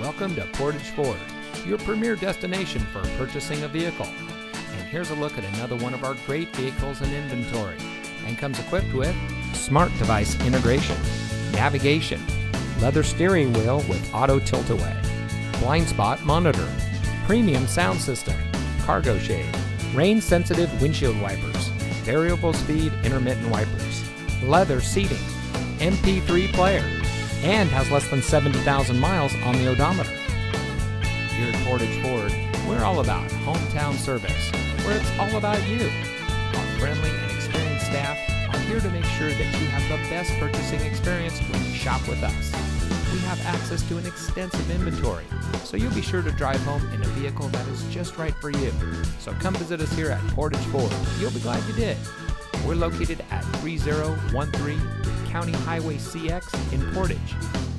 Welcome to Portage Ford, your premier destination for purchasing a vehicle. And here's a look at another one of our great vehicles in inventory and comes equipped with smart device integration, navigation, leather steering wheel with auto tilt-away, blind spot monitor, premium sound system, cargo shade, rain sensitive windshield wipers, variable speed intermittent wipers, leather seating, MP3 player, and has less than 70,000 miles on the odometer. Here at Portage Ford, we're all about hometown service, where it's all about you. Our friendly and experienced staff are here to make sure that you have the best purchasing experience when you shop with us. We have access to an extensive inventory, so you'll be sure to drive home in a vehicle that is just right for you. So come visit us here at Portage Ford. You'll be glad you did. We're located at 3013 County Highway CX in Portage.